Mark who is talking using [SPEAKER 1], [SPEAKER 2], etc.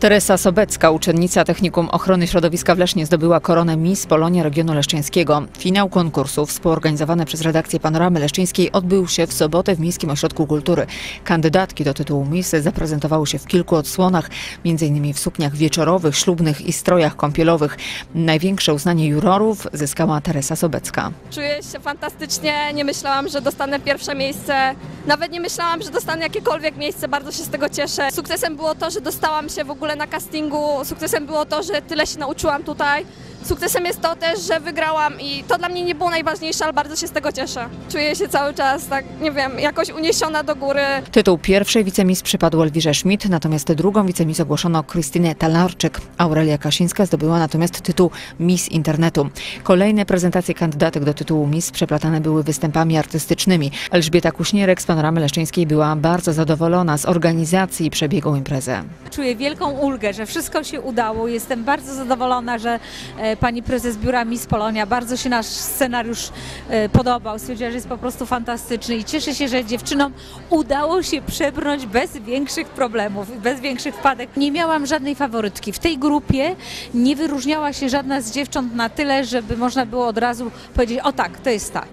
[SPEAKER 1] Teresa Sobecka, uczennica Technikum Ochrony Środowiska w Lesznie, zdobyła koronę Miss Polonia Regionu Leszczyńskiego. Finał konkursu współorganizowany przez redakcję Panoramy Leszczyńskiej odbył się w sobotę w Miejskim Ośrodku Kultury. Kandydatki do tytułu Miss zaprezentowały się w kilku odsłonach, m.in. w sukniach wieczorowych, ślubnych i strojach kąpielowych. Największe uznanie jurorów zyskała Teresa Sobecka.
[SPEAKER 2] Czuję się fantastycznie, nie myślałam, że dostanę pierwsze miejsce. Nawet nie myślałam, że dostanę jakiekolwiek miejsce, bardzo się z tego cieszę. Sukcesem było to, że dostałam się w ogóle na castingu, sukcesem było to, że tyle się nauczyłam tutaj. Sukcesem jest to też, że wygrałam i to dla mnie nie było najważniejsze, ale bardzo się z tego cieszę. Czuję się cały czas tak, nie wiem, jakoś uniesiona do góry.
[SPEAKER 1] Tytuł pierwszej wicemis przypadł Elwirze Schmidt, natomiast drugą wicemis ogłoszono Krystynę Talarczyk. Aurelia Kasińska zdobyła natomiast tytuł Miss Internetu. Kolejne prezentacje kandydatek do tytułu Miss przeplatane były występami artystycznymi. Elżbieta Kuśnierek z Panoramy Leszczyńskiej była bardzo zadowolona z organizacji i przebiegu imprezy.
[SPEAKER 3] Czuję wielką ulgę, że wszystko się udało. Jestem bardzo zadowolona, że e, pani prezes biura Miss Polonia bardzo się nasz scenariusz e, podobał. Stwierdziła, że jest po prostu fantastyczny i cieszę się, że dziewczynom udało się przebrnąć bez większych problemów, bez większych wpadek. Nie miałam żadnej faworytki. W tej grupie nie wyróżniała się żadna z dziewcząt na tyle, żeby można było od razu powiedzieć, o tak, to jest tak.